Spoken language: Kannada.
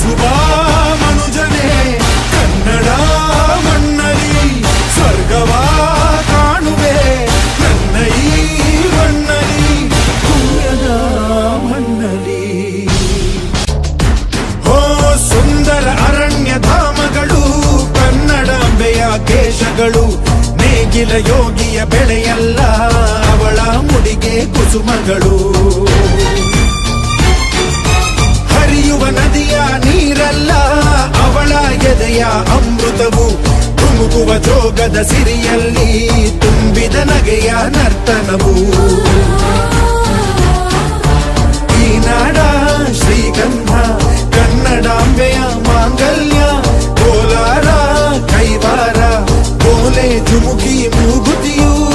ಜನಿಸುವ ಮನುಜನೇ, ಕನ್ನಡ ಮಣ್ಣಲಿ ಸ್ವರ್ಗವ ಕಾಣುವೆ, ನನ್ನ ಈ ಮಣ್ಣಲಿ ಪುಣ್ಯದ ಹೋ ಸುಂದರ ಅರಣ್ಯ ಧಾಮಗಳು ಕನ್ನಡಾಂಬೆಯ ಕೇಶಗಳು, ನೇಗಿಲ ಯೋಗಿಯ ಬೆಳೆಯಲ್ಲ, ಅವಳ ಮುಡಿಗೆ ಕುಸುಮಗಳು. ಧೈರ್ಯ ಅಮೃತವು ತುಮುಕುವ ಜೋಗದ ಸಿರಿಯಲ್ಲಿ ತುಂಬಿದ ನಗೆಯ ನರ್ತನವು. ಈ ನಾಡ ಶ್ರೀಗಂಧ, ಕನ್ನಡಾಂಬೆಯ ಮಾಂಗಲ್ಯ, ಕೋಲಾರ, ಕೈವಾರ ಕೋಲೆ ಧುಮುಕಿ, ಮೂಗುತಿಯೂ